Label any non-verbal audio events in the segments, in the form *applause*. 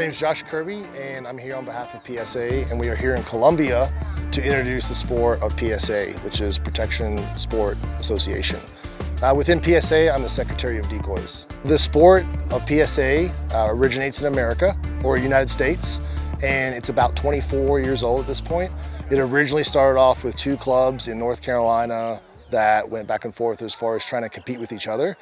name is Josh Kirby and I'm here on behalf of PSA and we are here in Colombia to introduce the sport of PSA, which is Protection Sport Association. Uh, within PSA, I'm the Secretary of Decoys. The sport of PSA uh, originates in America or United States and it's about 24 years old at this point. It originally started off with two clubs in North Carolina that went back and forth as far as trying to compete with each other.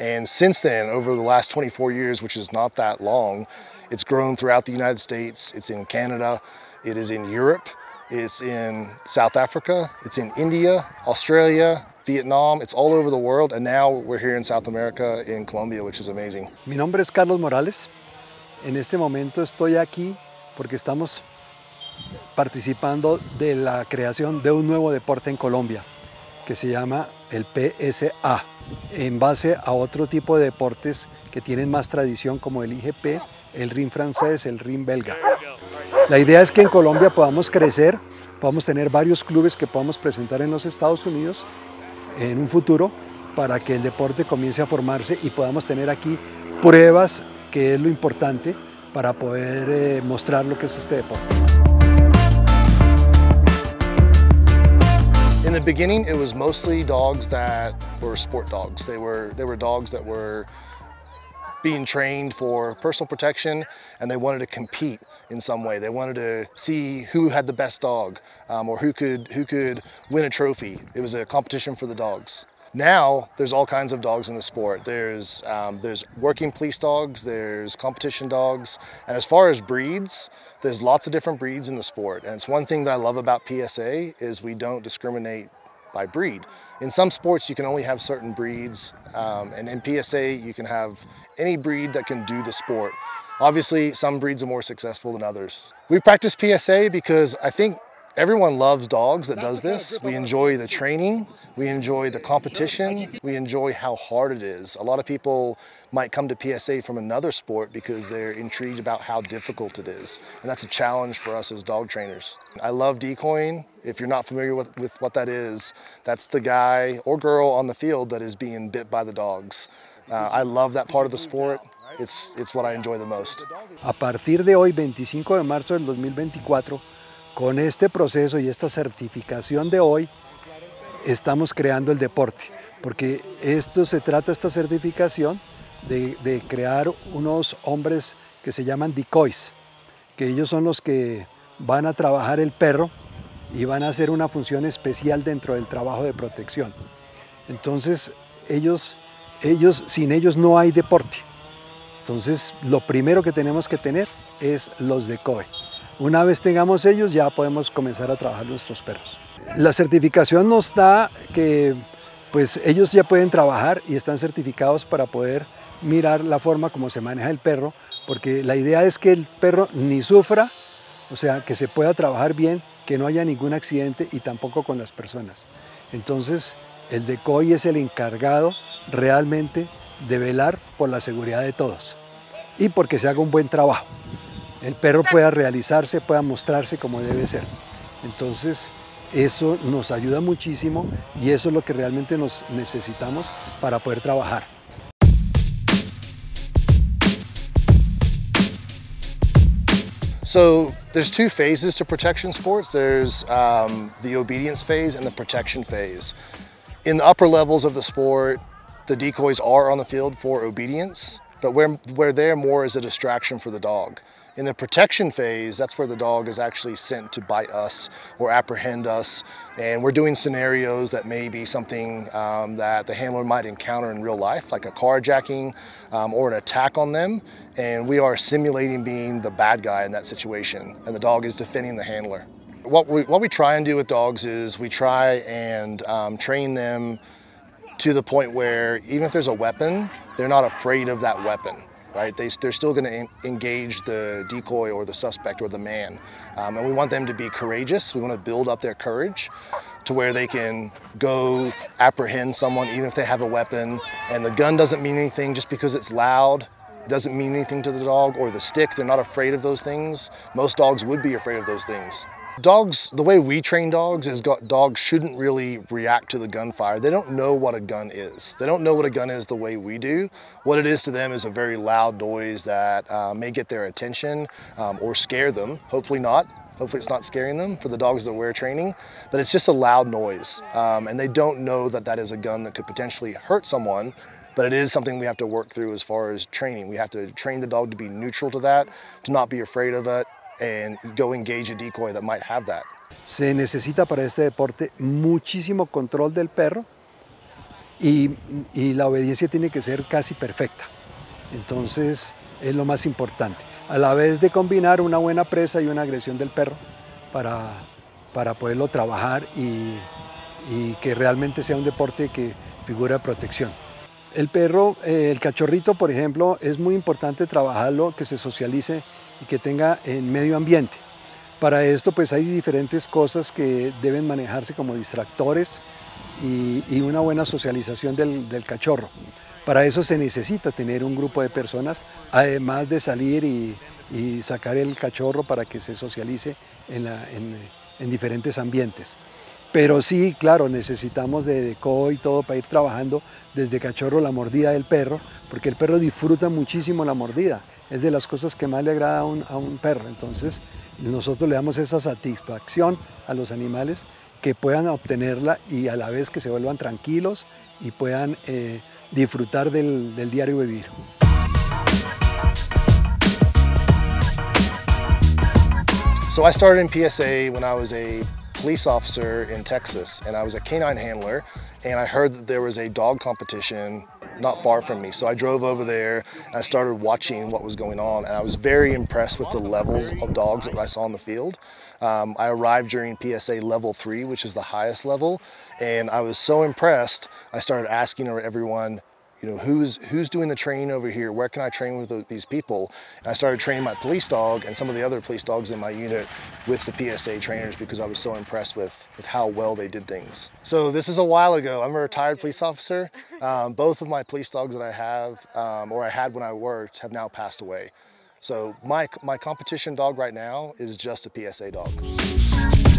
And since then, over the last 24 years, which is not that long, it's grown throughout the United States, it's in Canada, it is in Europe, it's in South Africa, it's in India, Australia, Vietnam, it's all over the world, and now we're here in South America, in Colombia, which is amazing. Mi nombre es Carlos Morales. En este momento estoy aquí porque estamos participando de la creación de un nuevo deporte en Colombia que se llama el PSA, en base a otro tipo de deportes que tienen más tradición como el IGP el RIM francés, el RIM belga. La idea es que en Colombia podamos crecer, podamos tener varios clubes que podamos presentar en los Estados Unidos en un futuro para que el deporte comience a formarse y podamos tener aquí pruebas, que es lo importante, para poder eh, mostrar lo que es este deporte. In the beginning, it was mostly dogs that were sport dogs. They were, they were dogs that were being trained for personal protection and they wanted to compete in some way. They wanted to see who had the best dog um, or who could, who could win a trophy. It was a competition for the dogs. Now, there's all kinds of dogs in the sport. There's, um, there's working police dogs, there's competition dogs, and as far as breeds, there's lots of different breeds in the sport. And it's one thing that I love about PSA is we don't discriminate by breed. In some sports, you can only have certain breeds, um, and in PSA, you can have any breed that can do the sport. Obviously, some breeds are more successful than others. We practice PSA because I think Everyone loves dogs that does this. We enjoy the training, we enjoy the competition, we enjoy how hard it is. A lot of people might come to PSA from another sport because they're intrigued about how difficult it is. And that's a challenge for us as dog trainers. I love decoying. If you're not familiar with, with what that is, that's the guy or girl on the field that is being bit by the dogs. Uh, I love that part of the sport. It's, it's what I enjoy the most. A partir de hoy, 25 de marzo del 2024, Con este proceso y esta certificación de hoy, estamos creando el deporte, porque esto se trata, esta certificación, de, crear unos hombres que se llaman decoys, que ellos son los que van a trabajar el perro y van a hacer una función especial dentro del trabajo de protección. Entonces, ellos, ellos, sin ellos no hay deporte. Entonces, lo primero que tenemos que tener es los decoy. Una vez tengamos ellos ya podemos comenzar a trabajar nuestros perros. La certificación nos da que pues ellos ya pueden trabajar y están certificados para poder mirar la forma como se maneja el perro, porque la idea es que el perro ni sufra, o sea, que se pueda trabajar bien, que no haya ningún accidente y tampoco con las personas. Entonces, el decoy es el encargado realmente de velar por la seguridad de todos y porque se haga un buen trabajo el perro pueda realizarse, pueda mostrarse como debe ser. Entonces, eso nos ayuda muchísimo y eso es lo que realmente nos necesitamos para poder trabajar. So there's two phases to protection sports. There's um, the obedience phase and the protection phase. In the upper levels of the sport, the decoys are on the field for obedience, but where, where they're more as a distraction for the dog. In the protection phase, that's where the dog is actually sent to bite us or apprehend us. And we're doing scenarios that may be something um, that the handler might encounter in real life, like a carjacking um, or an attack on them. And we are simulating being the bad guy in that situation. And the dog is defending the handler. What we, what we try and do with dogs is we try and um, train them to the point where even if there's a weapon, they're not afraid of that weapon right? They, they're still going to engage the decoy or the suspect or the man. Um, and we want them to be courageous. We want to build up their courage to where they can go apprehend someone even if they have a weapon. And the gun doesn't mean anything just because it's loud. It doesn't mean anything to the dog or the stick. They're not afraid of those things. Most dogs would be afraid of those things. Dogs, the way we train dogs is dogs shouldn't really react to the gunfire. They don't know what a gun is. They don't know what a gun is the way we do. What it is to them is a very loud noise that uh, may get their attention um, or scare them. Hopefully not. Hopefully it's not scaring them for the dogs that we're training, but it's just a loud noise. Um, and they don't know that that is a gun that could potentially hurt someone but it is something we have to work through as far as training. We have to train the dog to be neutral to that, to not be afraid of it, and go engage a decoy that might have that. Se necesita para este deporte muchísimo control del perro y, y la obediencia tiene que ser casi perfecta. Entonces es lo más importante. A la vez de combinar una buena presa y una agresión del perro para, para poderlo trabajar y, y que realmente sea un deporte que figura protección. El perro, eh, el cachorrito, por ejemplo, es muy importante trabajarlo, que se socialice y que tenga en medio ambiente. Para esto pues hay diferentes cosas que deben manejarse como distractores y, una buena socialización del, cachorro. Para eso se necesita tener un grupo de personas, además de salir y, sacar el cachorro para que se socialice en diferentes ambientes. Pero sí, claro, necesitamos de decoy y todo para ir trabajando desde cachorro la mordida del perro, porque el perro disfruta muchísimo la mordida. Es de las cosas que más le agrada a un, perro. Entonces, nosotros le damos esa satisfacción a los animales que puedan obtenerla y a la vez que se vuelvan tranquilos y puedan eh, disfrutar del, del diario vivir. So I started in PSA when I was a police officer in Texas and I was a canine handler and I heard that there was a dog competition not far from me. So I drove over there and I started watching what was going on and I was very impressed with the levels of dogs that I saw in the field. Um, I arrived during PSA level three, which is the highest level, and I was so impressed, I started asking everyone, you know, who's, who's doing the training over here? Where can I train with these people? And I started training my police dog and some of the other police dogs in my unit with the PSA trainers because I was so impressed with, with how well they did things. So this is a while ago. I'm a retired police officer. Um, both of my police dogs that I have, um, or I had when I worked, have now passed away. So my, my competition dog right now is just a PSA dog.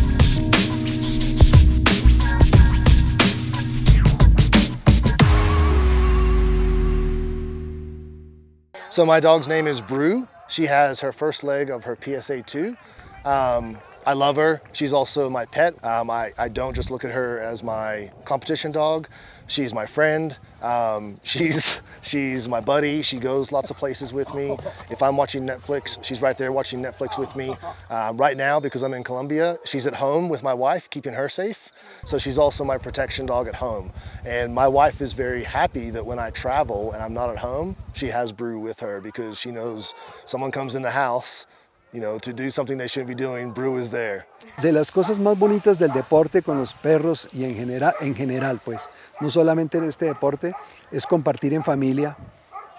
So my dog's name is Brew. She has her first leg of her PSA 2. Um, I love her. She's also my pet. Um, I, I don't just look at her as my competition dog. She's my friend. Um, *laughs* she's, she's my buddy. She goes lots of places with me. If I'm watching Netflix, she's right there watching Netflix with me. Uh, right now, because I'm in Colombia, she's at home with my wife, keeping her safe. So she's also my protection dog at home. And my wife is very happy that when I travel and I'm not at home, she has Brew with her because she knows someone comes in the house, you know, to do something they shouldn't be doing, Brew is there. De las cosas más bonitas del deporte con los perros y en general, en general pues, no solamente en este deporte, es compartir en familia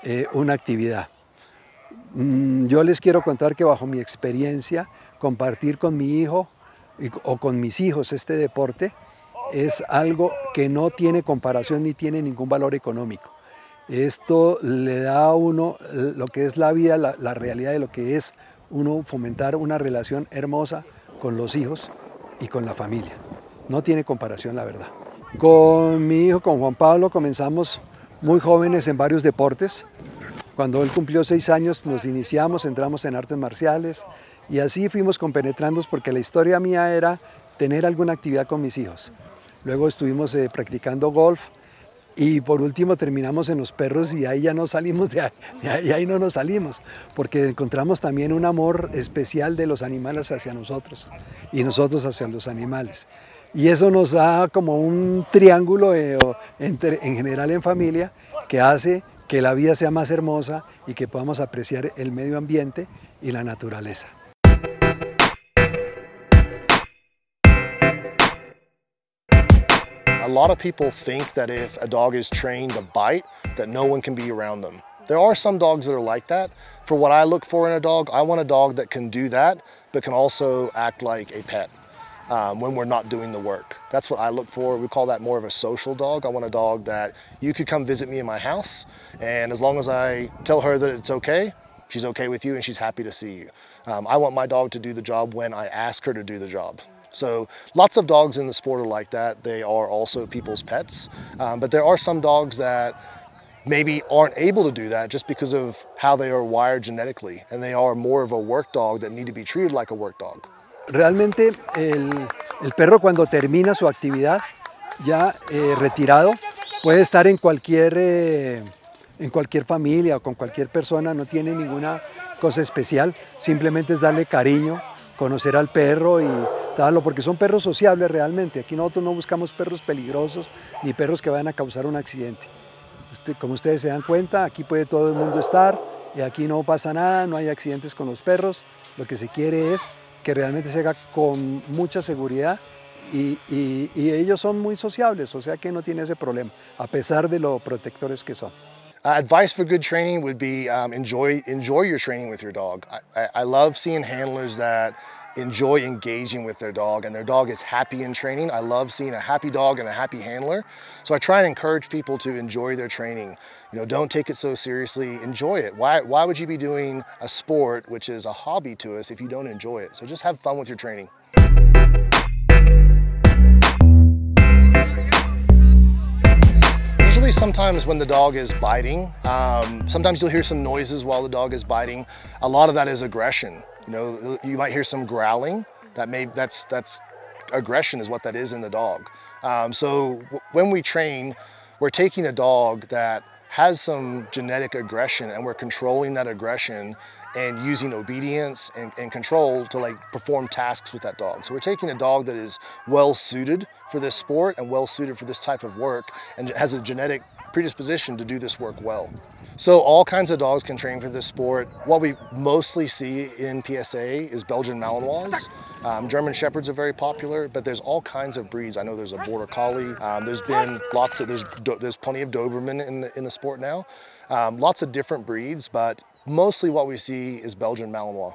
eh, una actividad. Mm, yo les quiero contar que bajo mi experiencia, compartir con mi hijo o con mis hijos este deporte es algo que no tiene comparación ni tiene ningún valor económico. Esto le da a uno lo que es la vida, la, la realidad de lo que es uno fomentar una relación hermosa con los hijos y con la familia. No tiene comparación, la verdad. Con mi hijo, con Juan Pablo, comenzamos muy jóvenes en varios deportes. Cuando él cumplió seis años nos iniciamos, entramos en artes marciales y así fuimos compenetrando porque la historia mía era tener alguna actividad con mis hijos. Luego estuvimos eh, practicando golf y por último terminamos en los perros y ahí ya no salimos de ahí, ahí no nos salimos, porque encontramos también un amor especial de los animales hacia nosotros y nosotros hacia los animales. Y eso nos da como un triángulo eh, en general en familia que hace que la vida sea más hermosa y que podamos apreciar el medio ambiente y la naturaleza. A lot of people think that if a dog is trained to bite, that no one can be around them. There are some dogs that are like that. For what I look for in a dog, I want a dog that can do that, but can also act like a pet um, when we're not doing the work. That's what I look for. We call that more of a social dog. I want a dog that you could come visit me in my house, and as long as I tell her that it's okay, she's okay with you and she's happy to see you. Um, I want my dog to do the job when I ask her to do the job. So lots of dogs in the sport are like that. They are also people's pets, um, but there are some dogs that maybe aren't able to do that just because of how they are wired genetically and they are more of a work dog that need to be treated like a work dog. Realmente el, el perro cuando termina su actividad ya eh, retirado puede estar en cualquier, eh, en cualquier familia o con cualquier persona, no tiene ninguna cosa especial, simplemente es darle cariño, conocer al perro y darlo, porque son perros sociables realmente. Aquí nosotros no buscamos perros peligrosos ni perros que vayan a causar un accidente. como ustedes se dan cuenta, aquí puede todo el mundo estar y aquí no pasa nada, no hay accidentes con los perros. Lo que se quiere es que realmente se haga con mucha seguridad y, y, y, ellos son muy sociables, o sea que no tiene ese problema, a pesar de lo protectores que son. Uh, advice for good training would be um, enjoy, enjoy your training with your dog. I, I love seeing handlers that enjoy engaging with their dog and their dog is happy in training. I love seeing a happy dog and a happy handler. So I try and encourage people to enjoy their training. You know, don't take it so seriously, enjoy it. Why, why would you be doing a sport, which is a hobby to us, if you don't enjoy it? So just have fun with your training. Usually sometimes when the dog is biting, um, sometimes you'll hear some noises while the dog is biting. A lot of that is aggression. You know, you might hear some growling. That may that's that's aggression is what that is in the dog. Um, so when we train, we're taking a dog that has some genetic aggression and we're controlling that aggression and using obedience and, and, control to like perform tasks with that dog. So we're taking a dog that is well suited for this sport and well suited for this type of work and has a genetic predisposition to do this work well. So all kinds of dogs can train for this sport. What we mostly see in PSA is Belgian Malinois. Um, German Shepherds are very popular, but there's all kinds of breeds. I know there's a Border Collie. Um, there's been lots of, there's, there's plenty of Doberman in the, in the sport now. Um, lots of different breeds, but mostly what we see is Belgian Malinois.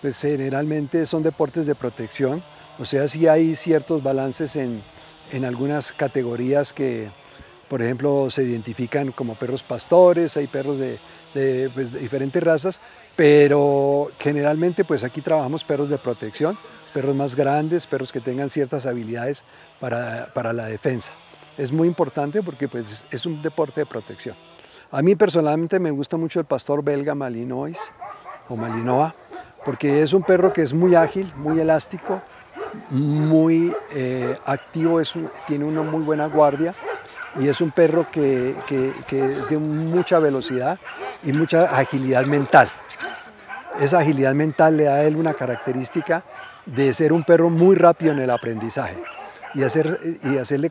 Pues generalmente son deportes de protección, o sea, sí hay ciertos balances en, en algunas categorías que, por ejemplo, se identifican como perros pastores, hay perros de, pues, de, diferentes razas, pero generalmente pues aquí trabajamos perros de protección, perros más grandes, perros que tengan ciertas habilidades para, para la defensa. Es muy importante porque pues, es un deporte de protección. A mí personalmente me gusta mucho el pastor belga Malinois o Malinois, porque es un perro que es muy ágil, muy elástico, muy eh, activo, es tiene una muy buena guardia y es un perro que, que, que mucha velocidad y mucha agilidad mental. Esa agilidad mental le da a él una característica de ser un perro muy rápido en el aprendizaje y, hacer, y, hacerle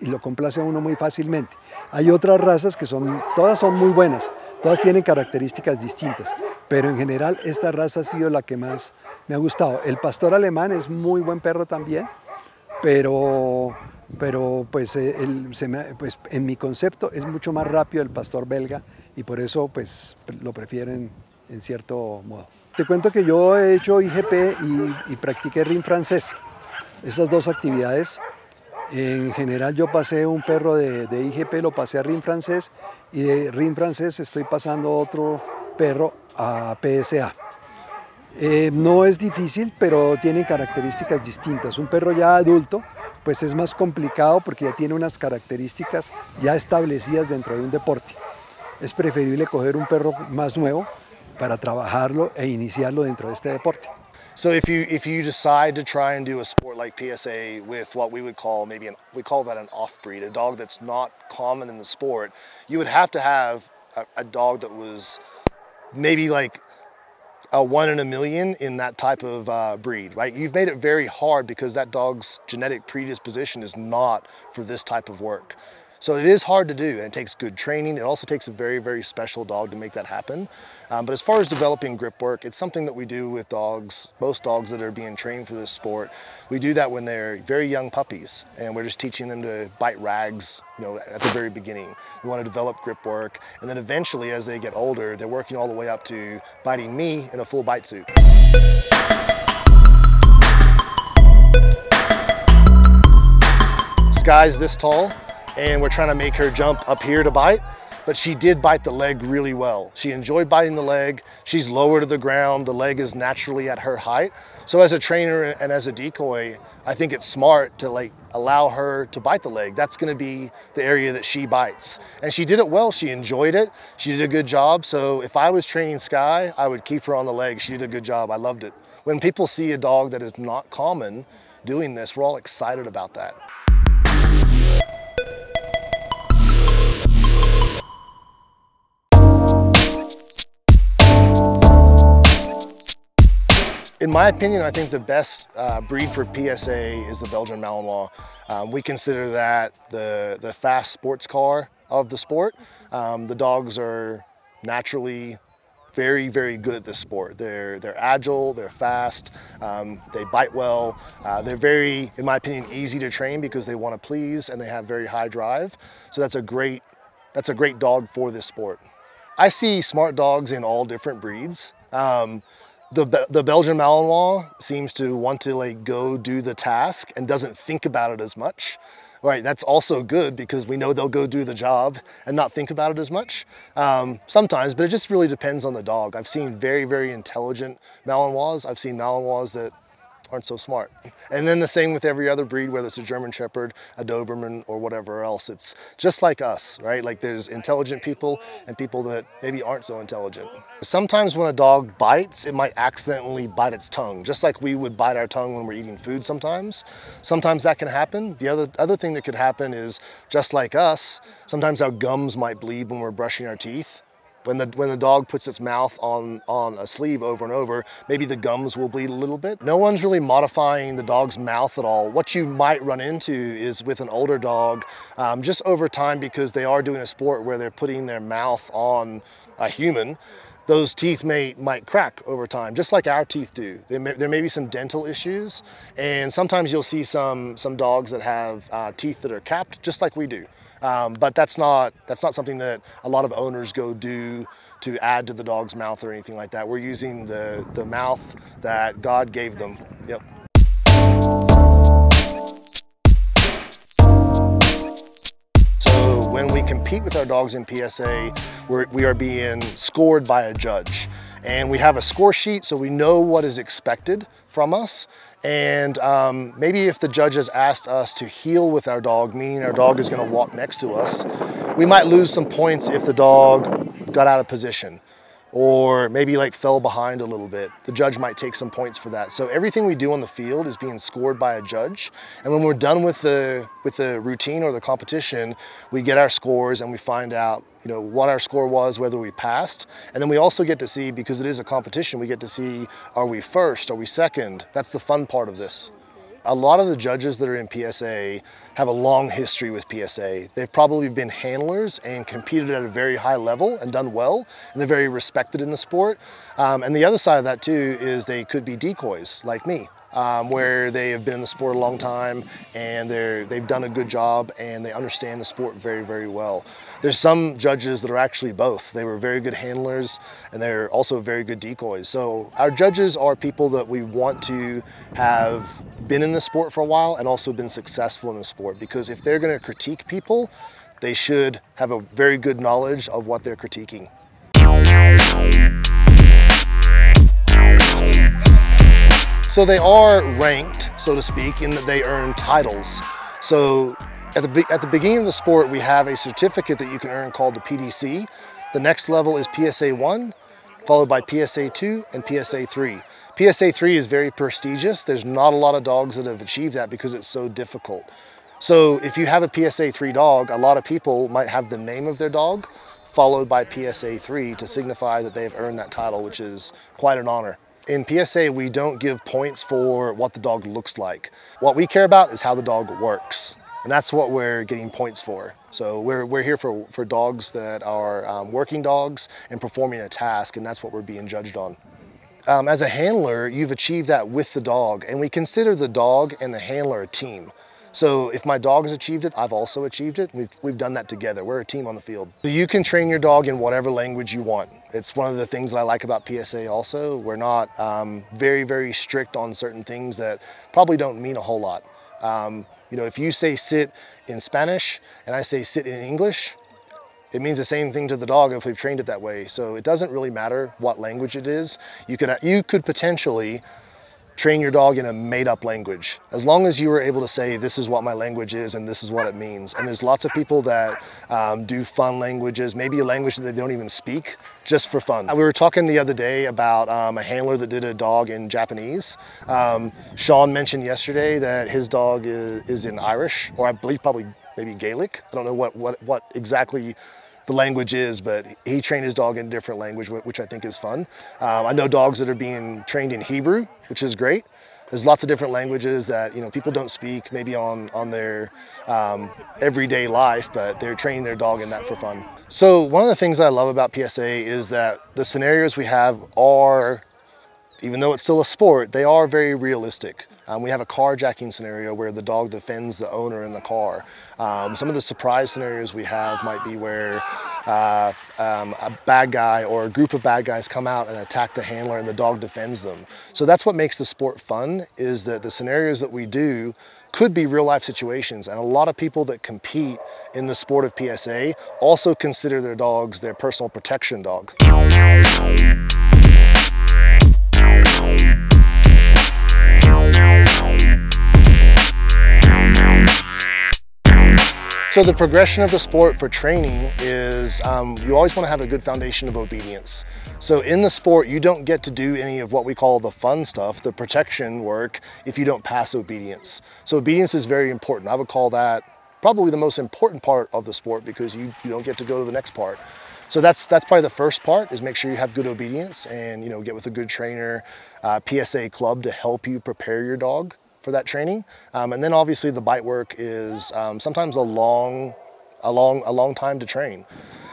y lo complace a uno muy fácilmente. Hay otras razas que son, todas son muy buenas, todas tienen características distintas, pero en general esta raza ha sido la que más me ha gustado. El pastor alemán es muy buen perro también, pero pero pues, eh, pues, en mi concepto es mucho más rápido el pastor belga y por eso pues lo prefieren en cierto modo. Te cuento que yo he hecho IGP y, y practiqué RIM francés. Esas dos actividades, en general yo pasé un perro de, de IGP, lo pasé a RIM francés y de RIM francés estoy pasando otro perro a PSA. Eh, no es difícil, pero tiene características distintas. Un perro ya adulto pues es más complicado porque ya tiene unas características ya establecidas dentro de un deporte. Es preferible coger un perro más nuevo para trabajarlo e iniciarlo dentro de este deporte. So if you if you like PSA with what we would call maybe an we call that an off breed, a dog that's not common in the sport, you would have to have a, a dog that was maybe like a one in a million in that type of uh, breed, right? You've made it very hard because that dog's genetic predisposition is not for this type of work. So it is hard to do and it takes good training. It also takes a very, very special dog to make that happen. Um, but as far as developing grip work, it's something that we do with dogs, most dogs that are being trained for this sport. We do that when they're very young puppies and we're just teaching them to bite rags, you know, at the very beginning. We want to develop grip work and then eventually as they get older, they're working all the way up to biting me in a full bite suit. Sky's this tall and we're trying to make her jump up here to bite. but she did bite the leg really well. She enjoyed biting the leg. She's lower to the ground. The leg is naturally at her height. So as a trainer and as a decoy, I think it's smart to like allow her to bite the leg. That's gonna be the area that she bites. And she did it well, she enjoyed it. She did a good job. So if I was training Sky, I would keep her on the leg. She did a good job, I loved it. When people see a dog that is not common doing this, we're all excited about that. In my opinion, I think the best uh, breed for PSA is the Belgian Malinois. Um, we consider that the, the fast sports car of the sport. Um, the dogs are naturally very, very good at this sport. They're, they're agile, they're fast, um, they bite well. Uh, they're very, in my opinion, easy to train because they want to please and they have very high drive. So that's a great, that's a great dog for this sport. I see smart dogs in all different breeds. Um, the, the Belgian Malinois seems to want to like go do the task and doesn't think about it as much. Right, that's also good because we know they'll go do the job and not think about it as much um, sometimes, but it just really depends on the dog. I've seen very, very intelligent Malinois. I've seen Malinois that aren't so smart. And then the same with every other breed, whether it's a German Shepherd, a Doberman, or whatever else. It's just like us, right? Like there's intelligent people and people that maybe aren't so intelligent. Sometimes when a dog bites, it might accidentally bite its tongue, just like we would bite our tongue when we're eating food sometimes. Sometimes that can happen. The other, other thing that could happen is just like us, sometimes our gums might bleed when we're brushing our teeth. When the, when the dog puts its mouth on, on a sleeve over and over, maybe the gums will bleed a little bit. No one's really modifying the dog's mouth at all. What you might run into is with an older dog, um, just over time because they are doing a sport where they're putting their mouth on a human, those teeth may might crack over time, just like our teeth do. May, there may be some dental issues, and sometimes you'll see some some dogs that have uh, teeth that are capped, just like we do. Um, but that's not, that's not something that a lot of owners go do to add to the dog's mouth or anything like that. We're using the, the mouth that God gave them. Yep. So when we compete with our dogs in PSA, we're, we are being scored by a judge. And we have a score sheet so we know what is expected from us. And um, maybe if the judges asked us to heel with our dog, meaning our dog is gonna walk next to us, we might lose some points if the dog got out of position or maybe like fell behind a little bit. The judge might take some points for that. So everything we do on the field is being scored by a judge. And when we're done with the, with the routine or the competition, we get our scores and we find out you know, what our score was, whether we passed. And then we also get to see, because it is a competition, we get to see, are we first, are we second? That's the fun part of this. A lot of the judges that are in PSA have a long history with PSA. They've probably been handlers and competed at a very high level and done well, and they're very respected in the sport. Um, and the other side of that too is they could be decoys, like me um, where they have been in the sport a long time and they're, they've done a good job and they understand the sport very, very well. There's some judges that are actually both. They were very good handlers and they're also very good decoys. So our judges are people that we want to have been in the sport for a while and also been successful in the sport because if they're going to critique people, they should have a very good knowledge of what they're critiquing. So they are ranked, so to speak, in that they earn titles. So at the, at the beginning of the sport, we have a certificate that you can earn called the PDC. The next level is PSA 1, followed by PSA 2 and PSA 3. PSA 3 is very prestigious. There's not a lot of dogs that have achieved that because it's so difficult. So if you have a PSA 3 dog, a lot of people might have the name of their dog followed by PSA 3 to signify that they've earned that title, which is quite an honor. In PSA, we don't give points for what the dog looks like. What we care about is how the dog works. And that's what we're getting points for. So we're, we're here for, for dogs that are um, working dogs and performing a task, and that's what we're being judged on. Um, as a handler, you've achieved that with the dog, and we consider the dog and the handler a team. So if my dog has achieved it, I've also achieved it. We've, we've done that together. We're a team on the field. So you can train your dog in whatever language you want. It's one of the things that I like about PSA also. We're not um, very, very strict on certain things that probably don't mean a whole lot. Um, you know, if you say sit in Spanish and I say sit in English, it means the same thing to the dog if we've trained it that way. So it doesn't really matter what language it is. You could, you could potentially train your dog in a made up language. As long as you were able to say, this is what my language is and this is what it means. And there's lots of people that um, do fun languages, maybe a language that they don't even speak, just for fun. We were talking the other day about um, a handler that did a dog in Japanese. Um, Sean mentioned yesterday that his dog is, is in Irish, or I believe probably maybe Gaelic. I don't know what, what, what exactly the language is, but he trained his dog in a different language, which I think is fun. Um, I know dogs that are being trained in Hebrew, which is great. There's lots of different languages that you know people don't speak maybe on on their um, everyday life, but they're training their dog in that for fun. So one of the things I love about PSA is that the scenarios we have are, even though it's still a sport, they are very realistic. Um, we have a carjacking scenario where the dog defends the owner in the car. Um, some of the surprise scenarios we have might be where uh, um, a bad guy or a group of bad guys come out and attack the handler and the dog defends them. So that's what makes the sport fun is that the scenarios that we do could be real life situations. And a lot of people that compete in the sport of PSA also consider their dogs their personal protection dog. So the progression of the sport for training is um, you always want to have a good foundation of obedience. So in the sport, you don't get to do any of what we call the fun stuff, the protection work, if you don't pass obedience. So obedience is very important. I would call that probably the most important part of the sport because you, you don't get to go to the next part. So that's that's probably the first part is make sure you have good obedience and you know get with a good trainer, uh, PSA club to help you prepare your dog for that training. Um, and then obviously the bite work is um, sometimes a long, a long, a long time to train.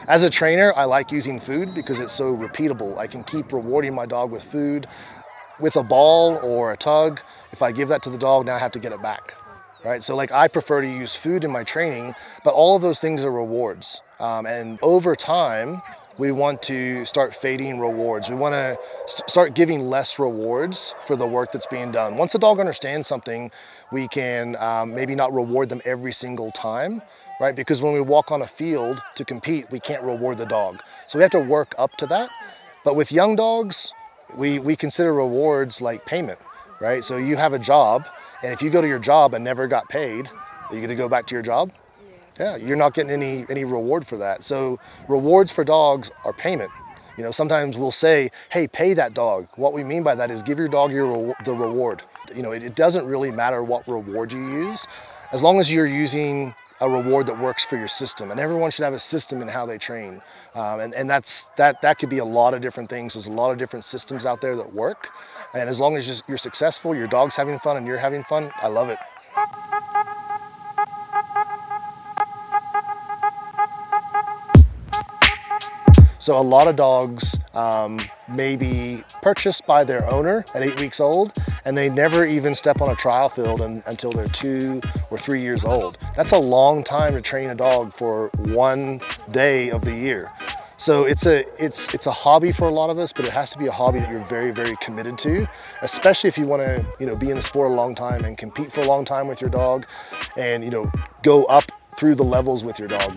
As a trainer, I like using food because it's so repeatable. I can keep rewarding my dog with food. With a ball or a tug, if I give that to the dog, now I have to get it back. Right? So like I prefer to use food in my training, but all of those things are rewards. Um, and over time, we want to start fading rewards. We want to st start giving less rewards for the work that's being done. Once the dog understands something, we can um, maybe not reward them every single time, right? Because when we walk on a field to compete, we can't reward the dog. So we have to work up to that. But with young dogs, we, we consider rewards like payment, right? So you have a job, and if you go to your job and never got paid, are you gonna go back to your job? Yeah, you're not getting any, any reward for that. So rewards for dogs are payment. You know, sometimes we'll say, hey, pay that dog. What we mean by that is give your dog your, the reward. You know, it, it doesn't really matter what reward you use, as long as you're using a reward that works for your system. And everyone should have a system in how they train. Um, and and that's, that, that could be a lot of different things. There's a lot of different systems out there that work. And as long as you're successful, your dog's having fun and you're having fun, I love it. So a lot of dogs um, may be purchased by their owner at eight weeks old and they never even step on a trial field in, until they're two or three years old. That's a long time to train a dog for one day of the year. So it's a, it's, it's a hobby for a lot of us, but it has to be a hobby that you're very, very committed to, especially if you want to you know, be in the sport a long time and compete for a long time with your dog and you know, go up through the levels with your dog.